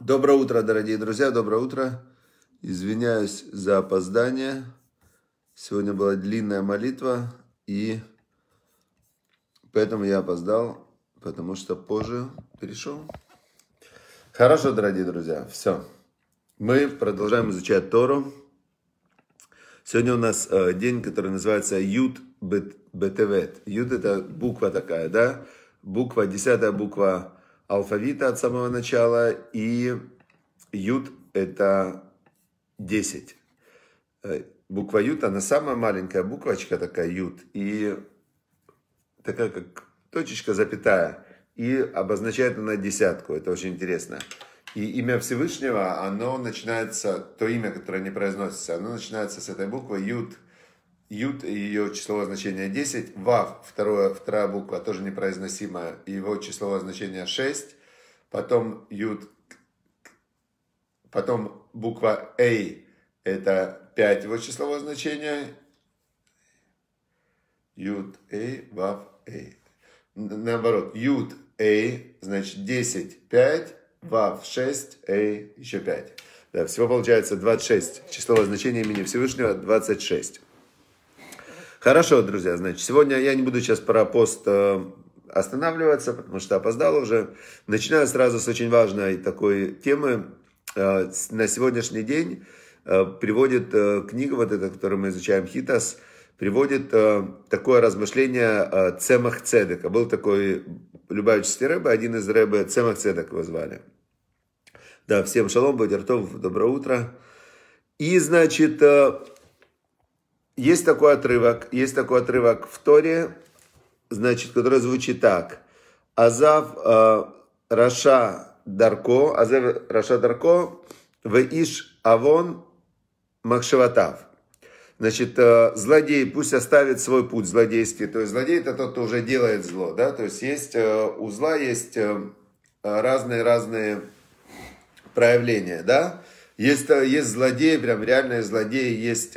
Доброе утро, дорогие друзья, доброе утро. Извиняюсь за опоздание. Сегодня была длинная молитва, и поэтому я опоздал, потому что позже перешел. Хорошо, дорогие друзья, все. Мы продолжаем изучать Тору. Сегодня у нас э, день, который называется Ют Бетевет. Ют это буква такая, да? Буква, десятая буква алфавита от самого начала, и ют это 10. Э, буква ют, она самая маленькая буквочка такая, ют, и такая как точечка, запятая, и обозначает она десятку, это очень интересно. И имя Всевышнего, оно начинается, то имя, которое не произносится, оно начинается с этой буквы ют, Ют, ее числовое значение 10. Вав, второе, вторая буква, тоже непроизносимая, его числовое значение 6. Потом Ют, потом буква А, это 5 его числовое значение. Ют, А, Вав, А. Наоборот, Ют, А, значит 10, 5, Вав, 6, А, еще 5. Да, всего получается 26. Числовое значение имени Всевышнего 26. Хорошо, друзья, значит, сегодня я не буду сейчас про пост э, останавливаться, потому что опоздал уже. Начинаю сразу с очень важной такой темы. Э, на сегодняшний день э, приводит книга, вот эта, которую мы изучаем, Хитас, приводит такое размышление Цемах Цедека. Был такой Любавический рэбе, один из рэбе Цемах Цедек его звали. Да, всем шалом, בוקר טוב, доброе утро. И, значит, есть такой отрывок, есть такой отрывок в Торе, значит, который звучит так. יעזוב э, רשע דרכו, יעזוב רשע דרכו, ואיש און מחשבותיו. Значит, э, злодей пусть оставит свой путь злодейский. То есть злодей это тот, кто уже делает зло. Да? То есть есть э, у зла есть разные-разные проявления. Да? Есть, есть злодеи, прям реальные злодеи, есть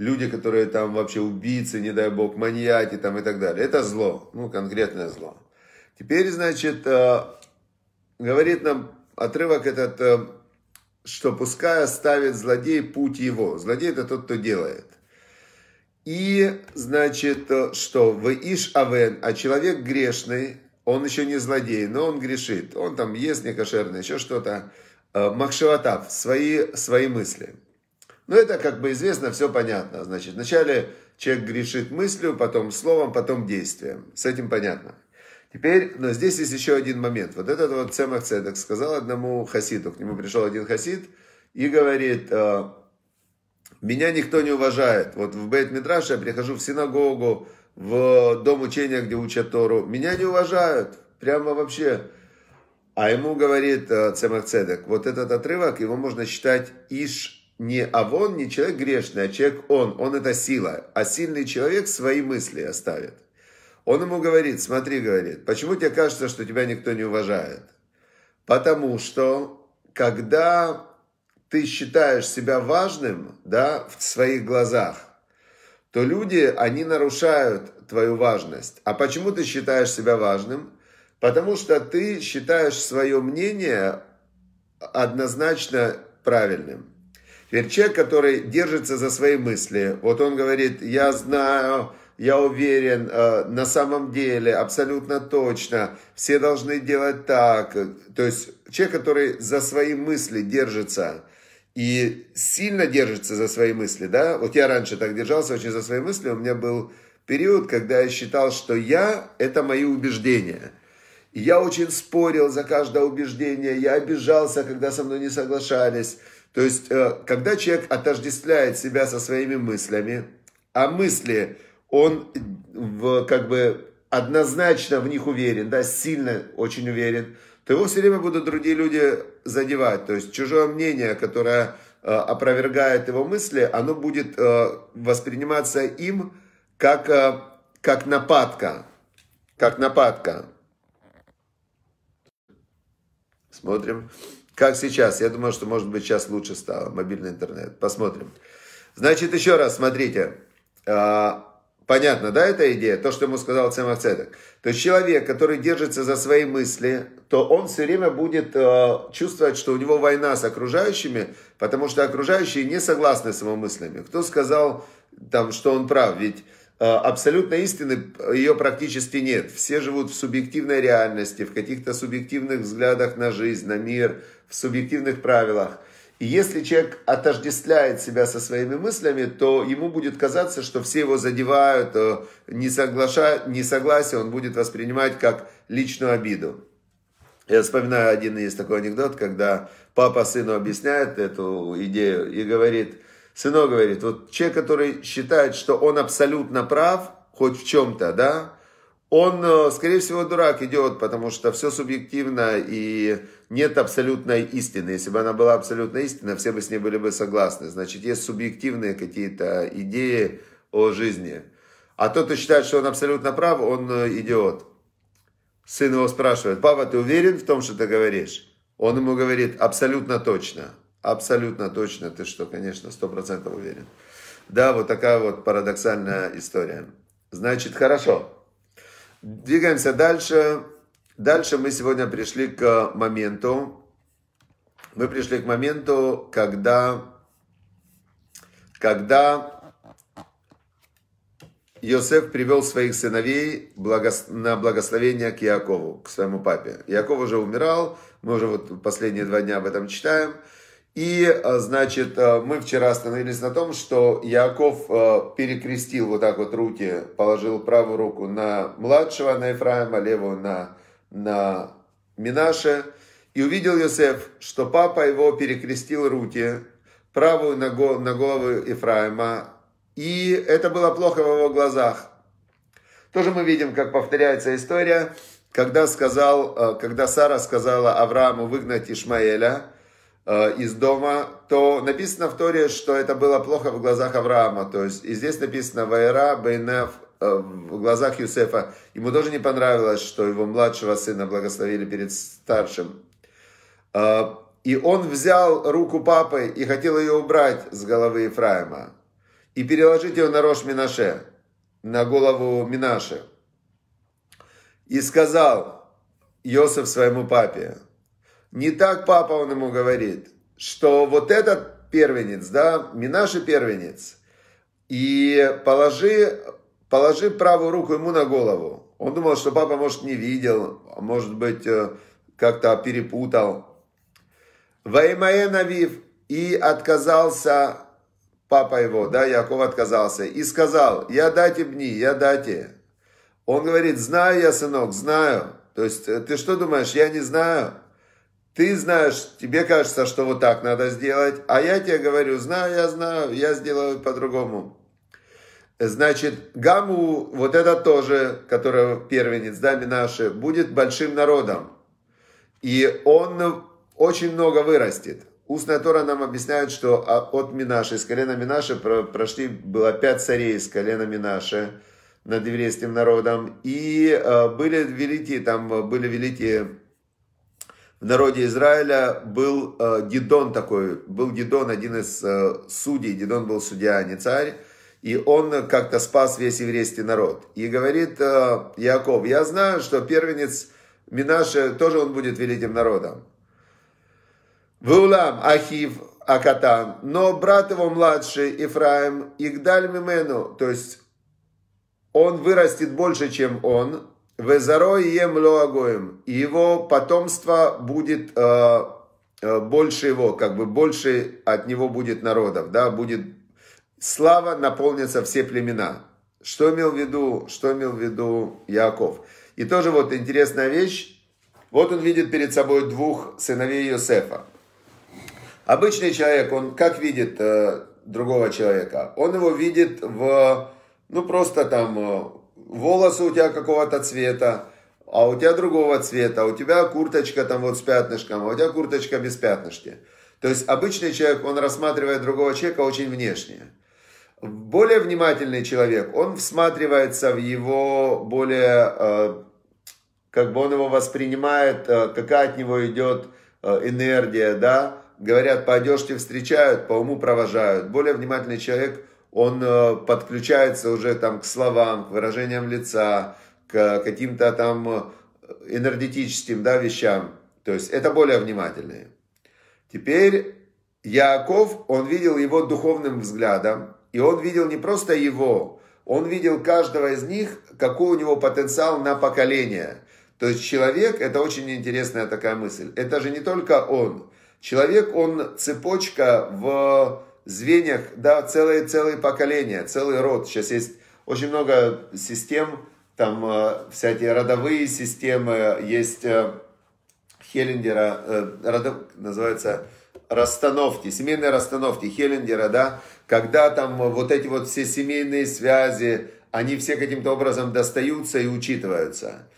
люди, которые там вообще убийцы, не дай бог, маньяки там и так далее. Это зло, ну, конкретное зло. Теперь, значит, э, говорит нам отрывок этот, э, что пускай оставит злодей путь его. Злодей это тот, кто делает. И, значит, э, что в Иш Авен, а человек грешный, он еще не злодей, но он грешит. Он там ест некошерно, еще что-то. Махшеватав, свои, свои мысли. Но это, как бы известно, все понятно. Значит, вначале человек грешит мыслью, потом словом, потом действием. С этим понятно. Теперь, но здесь есть еще один момент. Вот этот вот Цемах Цедек сказал одному хасиду, к нему пришел один хасид и говорит, «Э, меня никто не уважает. Вот в Бейт Мидраше я прихожу в синагогу, в дом учения, где учат Тору. Меня не уважают. Прямо вообще. А ему говорит э, Цемах Цедек, вот этот отрывок, его можно считать Иш не авон, не человек грешный, а человек он. Он это сила. А сильный человек свои мысли оставит. Он ему говорит, смотри, говорит, почему тебе кажется, что тебя никто не уважает? Потому что, когда ты считаешь себя важным, да, в своих глазах, то люди, они нарушают твою важность. А почему ты считаешь себя важным? Потому что ты считаешь свое мнение однозначно правильным. Теперь человек, который держится за свои мысли, вот он говорит, я знаю, я уверен, э, на самом деле, абсолютно точно, все должны делать так. То есть человек, который за свои мысли держится и сильно держится за свои мысли, да, вот я раньше так держался очень за свои мысли, у меня был период, когда я считал, что я – это мои убеждения. Я очень спорил за каждое убеждение, я обижался, когда со мной не соглашались. То есть, э, когда человек отождествляет себя со своими мыслями, а мысли, он в, как бы однозначно в них уверен, да, сильно очень уверен, то его все время будут другие люди задевать. То есть, чужое мнение, которое э, опровергает его мысли, оно будет э, восприниматься им как, как нападка. Как нападка. Смотрим. Как сейчас? Я думаю, что может быть сейчас лучше стало. Мобильный интернет. Посмотрим. Значит, еще раз, смотрите. А, Понятно, да, эта идея? То, что ему сказал Цемах Цедек. То есть человек, который держится за свои мысли, то он все время будет э, чувствовать, что у него война с окружающими, потому что окружающие не согласны с его мыслями. Кто сказал, там, что он прав? Ведь абсолютной истины ее практически нет. Все живут в субъективной реальности, в каких-то субъективных взглядах на жизнь, на мир, в субъективных правилах. И если человек отождествляет себя со своими мыслями, то ему будет казаться, что все его задевают, э, не несогласие он будет воспринимать как личную обиду. Я вспоминаю один есть такой анекдот, когда папа сыну объясняет эту идею и говорит, сынок говорит, вот человек, который считает, что он абсолютно прав, хоть в чем-то, да, он, э, скорее всего, дурак идет, потому что все субъективно и нет абсолютной истины. Если бы она была абсолютной истиной, все бы с ней были бы согласны. Значит, есть субъективные какие-то идеи о жизни. А тот, кто считает, что он абсолютно прав, он э, идиот. Сын его спрашивает, папа, ты уверен в том, что ты говоришь? Он ему говорит, абсолютно точно. Абсолютно точно. Ты что, конечно, сто процентов уверен. Да, вот такая вот парадоксальная история. Значит, хорошо. Двигаемся дальше. Дальше мы сегодня пришли к моменту, мы пришли к моменту, когда, когда Иосиф привел своих сыновей на благословение к Якову, к своему папе. Яков уже умирал, мы уже вот последние два дня об этом читаем. И, значит, мы вчера остановились на том, что Яков перекрестил вот так вот руки, положил правую руку на младшего, на Ефраима, левую на на Минаше, и увидел Йосеф, что папа его перекрестил руки, правую на голову Ефраима, и это было плохо в его глазах. Тоже мы видим, как повторяется история, когда, сказал, когда Сара сказала Аврааму выгнать Ишмаэля из дома, то написано в Торе, что это было плохо в глазах Авраама. То есть и здесь написано «Ваера бейнев Э, в глазах Юсефа. Ему тоже не понравилось, что его младшего сына благословили перед старшим. Э, и он взял руку папы и хотел ее убрать с головы Ефраима. И переложить ее на рожь Минаше, на голову Минаше. И сказал Йосеф своему папе, не так папа он ему говорит, что вот этот первенец, да, Минаше первенец, и положи положи правую руку ему на голову. Он думал, что папа, может, не видел, а может быть, э, как-то перепутал. Ваймае Навив и отказался папа его, да, Яков отказался, и сказал, я дайте бни, я дайте. Он говорит, знаю я, сынок, знаю. То есть, э, ты что думаешь, я не знаю? Ты знаешь, тебе кажется, что вот так надо сделать, а я тебе говорю, знаю, я знаю, я сделаю по-другому. Значит, Гаму, вот это тоже, который первенец, да, Минаши, будет большим народом. И он очень много вырастет. Устная Тора нам объясняет, что от Минаши, из колена Минаши прошли, было пять царей из колена Минаши над еврейским народом. И э, были великие, там были великие в народе Израиля был э, Гидон такой, был Гидон, один из э, судей, Гидон был судья, а не царь, и он как-то спас весь еврейский народ. И говорит э, Яков, я знаю, что первенец Минаше тоже он будет великим народом. Вулам Ахив Акатан, но брат его младший Ифраим Игдаль Мимену, то есть он вырастет больше, чем он, Везарой ем лоагоем, и его потомство будет э, э, больше его, как бы больше от него будет народов, да, будет слава наполнится все племена. Что имел в виду, что имел в виду Яков? И тоже вот интересная вещь. Вот он видит перед собой двух сыновей Иосифа. Обычный человек, он как видит э, другого человека? Он его видит в, ну просто там, э, волосы у тебя какого-то цвета, а у тебя другого цвета, у тебя курточка там вот с пятнышком, а у тебя курточка без пятнышки. То есть обычный человек, он рассматривает другого человека очень внешне более внимательный человек, он всматривается в его более, э, как бы он его воспринимает, э, какая от него идет э, энергия, да, говорят, по одежке встречают, по уму провожают. Более внимательный человек, он э, подключается уже там к словам, к выражениям лица, к каким-то там э, энергетическим да, вещам. То есть это более внимательные. Теперь Яков, он видел его духовным взглядом, и он видел не просто его, он видел каждого из них, какой у него потенциал на поколение. То есть человек, это очень интересная такая мысль, это же не только он. Человек, он цепочка в звеньях, да, целые, целые поколения, целый род. Сейчас есть очень много систем, там э, всякие родовые системы, есть э, Хеллендера, э, родов, называется расстановки, семейные расстановки Хеллендера, да, когда там вот эти вот все семейные связи, они все каким-то образом достаются и учитываются.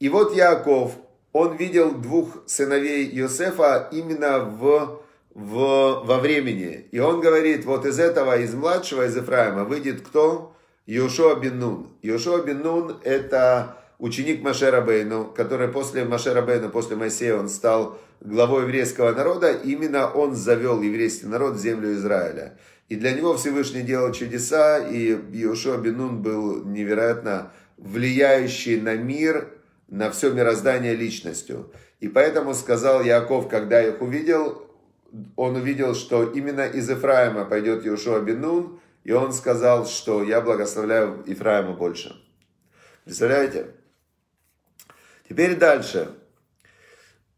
И вот Яков, он видел двух сыновей Иосифа именно в, в, во времени. И он говорит, вот из этого, из младшего, из Ефраима, выйдет кто? Йошуа бен Нун. Йошуа бен Нун это ученик Машера Бейну, который после Машера Бейну, после Моисея, он стал главой еврейского народа. Именно он завел еврейский народ в землю Израиля. И для него Всевышний делал чудеса, и Йошуа бен Нун был невероятно влияющий на мир, на все мироздание личностью. И поэтому сказал Яков, когда их увидел, он увидел, что именно из Ефраима пойдет Иешуа Бенун, и он сказал, что я благословляю Ефраима больше. Представляете? Теперь дальше.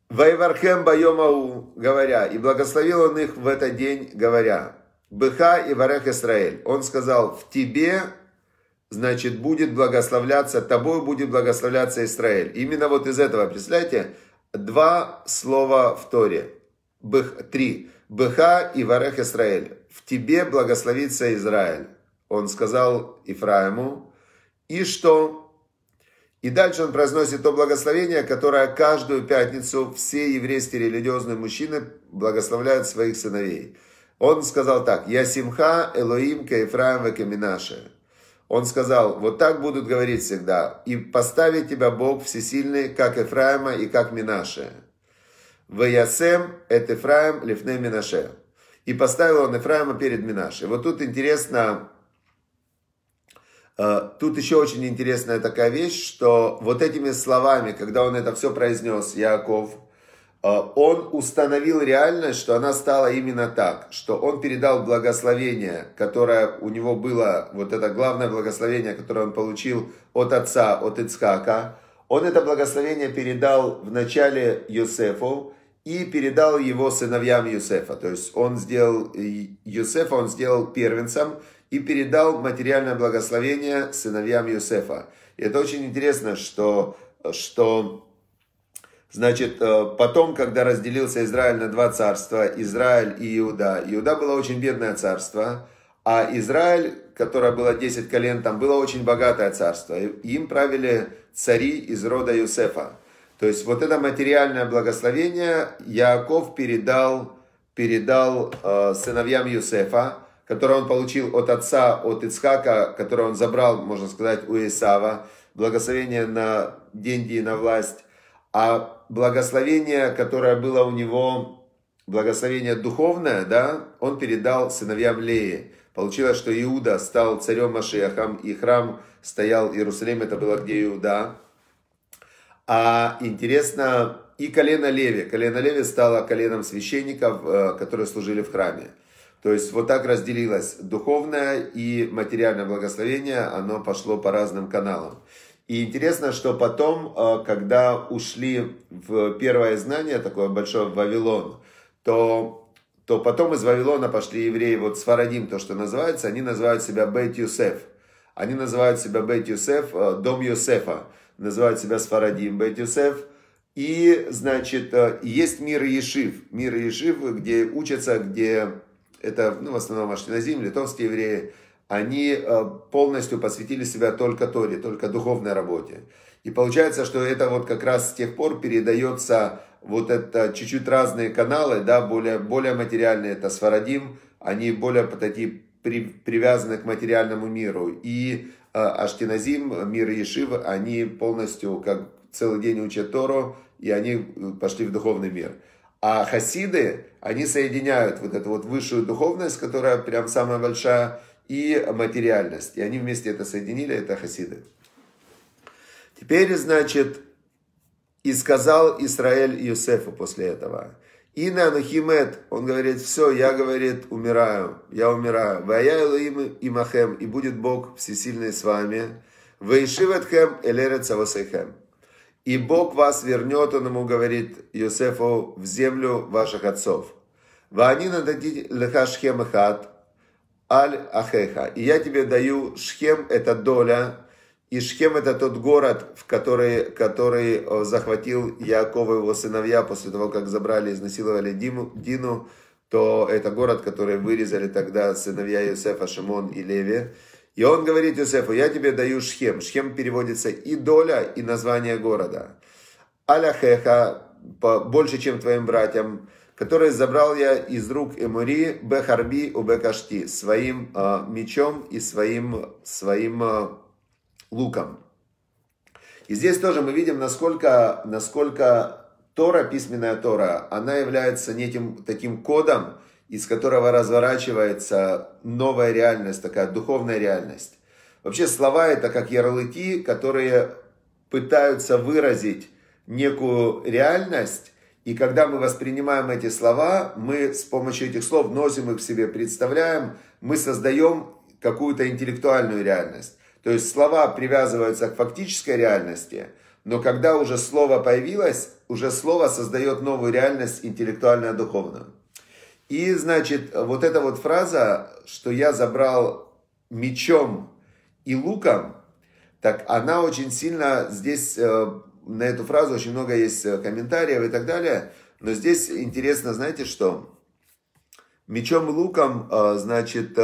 Вайвархем Байомау, говоря, и благословил он их в этот день, говоря, Быха и Варех Исраэль. Он сказал, в тебе значит, будет благословляться, тобой будет благословляться Израиль. Именно вот из этого, представляете, два слова в Торе. Бых, три. Быха и Варех Израиль. В тебе благословится Израиль. Он сказал Ифраиму. И что? И дальше он произносит то благословение, которое каждую пятницу все еврейские религиозные мужчины благословляют своих сыновей. Он сказал так. Я симха Элоим ке Минаше. Он сказал, вот так будут говорить всегда. И поставит тебя Бог всесильный, как Ефраима и как Минаше. Ваясем эт Ефраим лифне Минаше. И поставил он Ефраима перед Минаше. Вот тут интересно, э, тут еще очень интересная такая вещь, что вот этими словами, когда он это все произнес, Яков, а, он установил реальность, что она стала именно так, что он передал благословение, которое у него было, вот это главное благословение, которое он получил от отца, от Ицхака, он это благословение передал вначале Йосефу и передал его сыновьям Йосефа. То есть он сделал Йосефа, он сделал первенцем и передал материальное благословение сыновьям Йосефа. И это очень интересно, что, что Значит, э, потом, когда разделился Израиль на два царства, Израиль и Иуда, Иуда было очень бедное царство, а Израиль, которое было 10 колен, там было очень богатое царство. Им правили цари из рода Юсефа. То есть вот это материальное благословение Яаков передал, передал э, сыновьям Юсефа, которое он получил от отца, от Ицхака, которое он забрал, можно сказать, у Исава, благословение на деньги и на власть. А благословение, которое было у него, благословение духовное, да, он передал сыновьям Леи. Получилось, что Иуда стал царем Машехом, и храм стоял в Иерусалиме, это было где Иуда. А интересно, и колено Леви. Колено Леви стало коленом священников, э, которые служили в храме. То есть вот так разделилось духовное и материальное благословение, оно пошло по разным каналам. И интересно, что потом, э, когда ушли в первое знание, такое большое в Вавилон, то, то потом из Вавилона пошли евреи, вот Сфарадим, то, что называется, они называют себя Бет Юсеф. Они называют себя Бет Юсеф, э, дом Юсефа. Называют себя Сфарадим, Бет Юсеф. И, значит, э, есть мир Ешив. Мир Ешив, где учатся, где это, ну, в основном Аштиназим, литовские евреи, они э, полностью посвятили себя только Торе, только духовной работе. И получается, что это вот как раз с тех пор передается вот это чуть-чуть разные каналы, да, более, более материальные, это Сварадим, они более такие при, привязаны к материальному миру. И э, Аштиназим, мир Ешив, они полностью как целый день учат Тору, и они пошли в духовный мир. А хасиды, они соединяют вот эту вот высшую духовность, которая прям самая большая, и материальность. И они вместе это соединили, это хасиды. Теперь, значит, и сказал Израиль Юсефу после этого. И на Анахимет, он говорит, все, я, говорит, умираю, я умираю. Вая Элоим имахем, и будет Бог всесильный с вами. Вейшиветхем элерет савасейхем. И Бог вас вернет, он ему говорит, Йосефу, в землю ваших отцов. Вани нададите леха шхем эхат, аль ахеха. И я тебе даю шхем, это доля, и Шхем это тот город, в который, который э, захватил Яков и его сыновья после того, как забрали, изнасиловали Диму, Дину, то это город, который вырезали тогда сыновья Иосифа, Шимон и Леви. И он говорит Иосифу, я тебе даю Шхем. Шхем переводится и доля, и название города. Аляхеха, больше, чем твоим братьям, который забрал я из рук Эмури, Бехарби, Убекашти, своим э, мечом и своим, своим э, луком. И здесь тоже мы видим, насколько, насколько Тора, письменная Тора, она является неким таким кодом, из которого разворачивается новая реальность, такая духовная реальность. Вообще слова это как ярлыки, которые пытаются выразить некую реальность, и когда мы воспринимаем эти слова, мы с помощью этих слов носим их в себе, представляем, мы создаем какую-то интеллектуальную реальность. То есть слова привязываются к фактической реальности, но когда уже слово появилось, уже слово создает новую реальность интеллектуально-духовную. И, значит, вот эта вот фраза, что я забрал мечом и луком, так она очень сильно здесь, э, на эту фразу очень много есть э, комментариев и так далее. Но здесь интересно, знаете что? Мечом и луком, э, значит,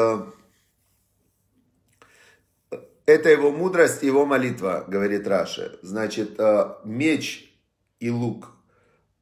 это его мудрость его молитва, говорит Раши. Значит, э, меч и лук.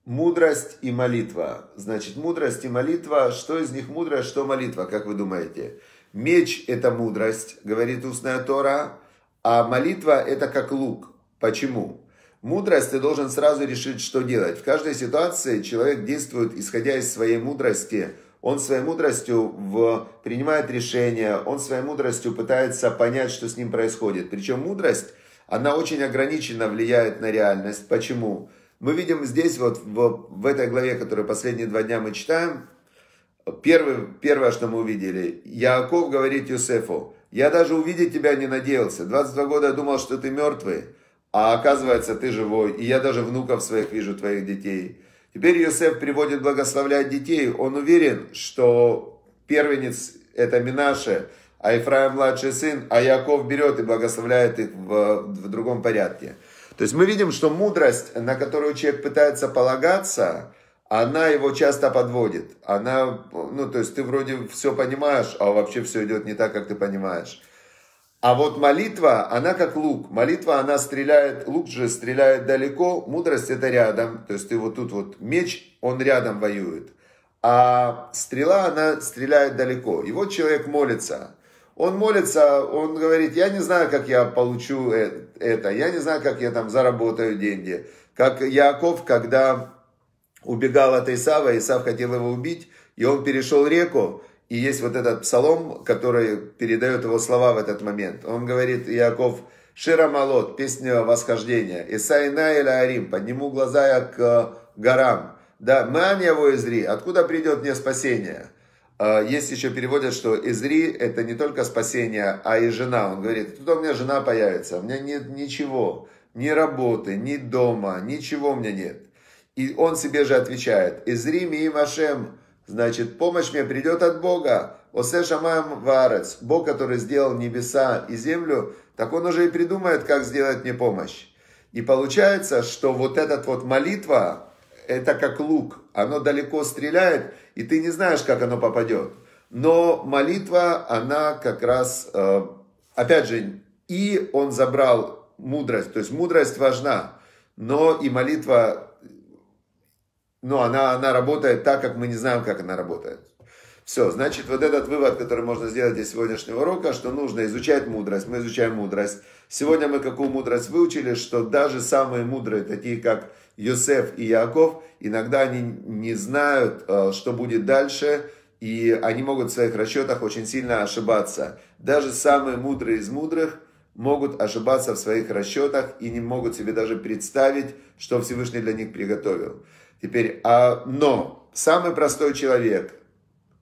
Мудрость и молитва. Значит, мудрость и молитва. Что из них мудрость, что молитва, как вы думаете? Меч – это мудрость, говорит устная Тора, а молитва – это как лук. Почему? Мудрость ты должен сразу решить, что делать. В каждой ситуации человек действует, исходя из своей мудрости – он своей мудростью в, принимает решения, он своей мудростью пытается понять, что с ним происходит. Причем мудрость, она очень ограниченно влияет на реальность. Почему? Мы видим здесь, вот в, в этой главе, которую последние два дня мы читаем, первый, первое, что мы увидели, Яков говорит Юсефу, я даже увидеть тебя не надеялся. 22 года я думал, что ты мертвый, а оказывается ты живой, и я даже внуков своих вижу, твоих детей. Теперь Иосиф приводит благословлять детей. Он уверен, что первенец это Минаше, а Ефраим младший сын, а Яков берет и благословляет их в, в другом порядке. То есть мы видим, что мудрость, на которую человек пытается полагаться, она его часто подводит. Она, ну, то есть ты вроде все понимаешь, а вообще все идет не так, как ты понимаешь. А вот молитва, она как лук. Молитва, она стреляет, лук же стреляет далеко, мудрость это рядом. То есть ты вот тут вот меч, он рядом воюет. А стрела, она стреляет далеко. И вот человек молится. Он молится, он говорит, я не знаю, как я получу э, это, я не знаю, как я там заработаю деньги. Как Яков, когда убегал от Исава, Исав хотел его убить, и он перешел реку, и есть вот этот псалом, который передает его слова в этот момент. Он говорит, Яков, Шира Малот, песня восхождения. Исайна или Арим, подниму глаза я к э, горам. Да, Ман его Изри, откуда придет мне спасение? А, есть еще переводят, что Изри это не только спасение, а и жена. Он говорит, тут у меня жена появится, у меня нет ничего, ни работы, ни дома, ничего у меня нет. И он себе же отвечает, Изри ми им Ашем, Значит, помощь мне придет от Бога. Осе шамаем варец. Бог, который сделал небеса и землю, так он уже и придумает, как сделать мне помощь. И получается, что вот этот вот молитва, это как лук. Оно далеко стреляет, и ты не знаешь, как оно попадет. Но молитва, она как раз, э, опять же, и он забрал мудрость. То есть мудрость важна, но и молитва но она, она работает так, как мы не знаем, как она работает. Все, значит, вот этот вывод, который можно сделать из сегодняшнего урока, что нужно изучать мудрость. Мы изучаем мудрость. Сегодня мы какую мудрость выучили, что даже самые мудрые, такие как Йосеф и Яков, иногда они не знают, э, что будет дальше, и они могут в своих расчетах очень сильно ошибаться. Даже самые мудрые из мудрых могут ошибаться в своих расчетах и не могут себе даже представить, что Всевышний для них приготовил. Теперь, а, но самый простой человек,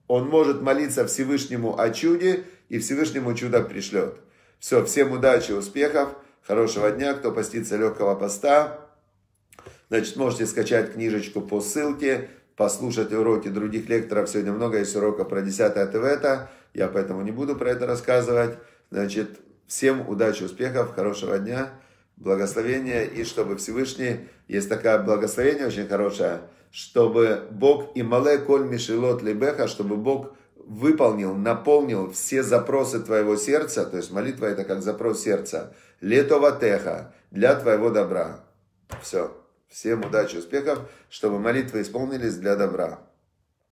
он может молиться Всевышнему о чуде, и Всевышнему чудо пришлет. Все, всем удачи, успехов, хорошего дня, кто постится легкого поста. Значит, можете скачать книжечку по ссылке, послушать уроки других лекторов. Сегодня много есть уроков про 10 это. Я поэтому не буду про это рассказывать. Значит, всем удачи, успехов, хорошего дня, благословения. И чтобы Всевышний, есть такое благословение очень хорошее, чтобы Бог и мале коль мишелот либеха, чтобы Бог выполнил, наполнил все запросы твоего сердца, то есть молитва это как запрос сердца, летова теха, для твоего добра. Все. Всем удачи, успехов, чтобы молитвы исполнились для добра.